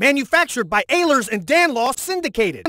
Manufactured by Ehlers and Danloff Syndicated.